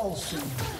falso.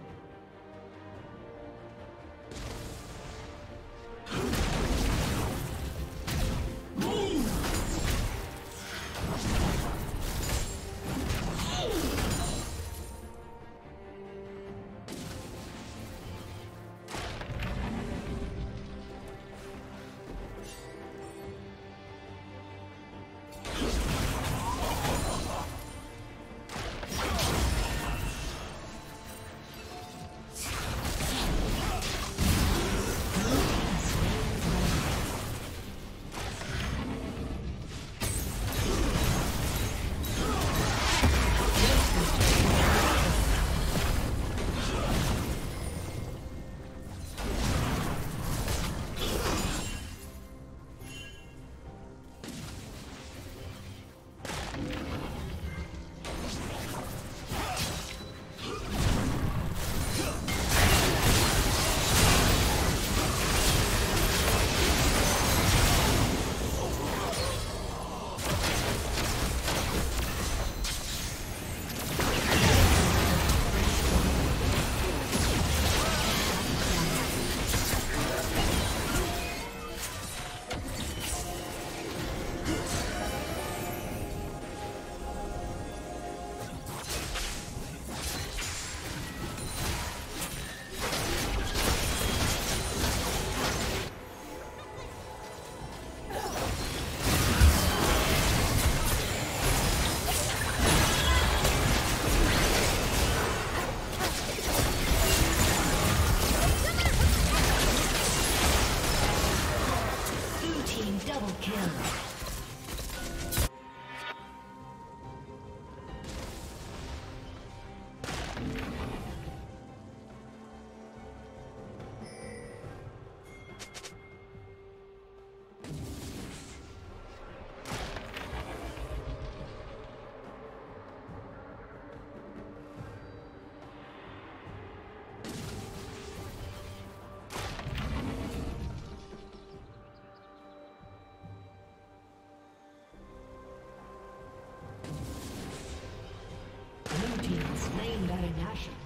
passion.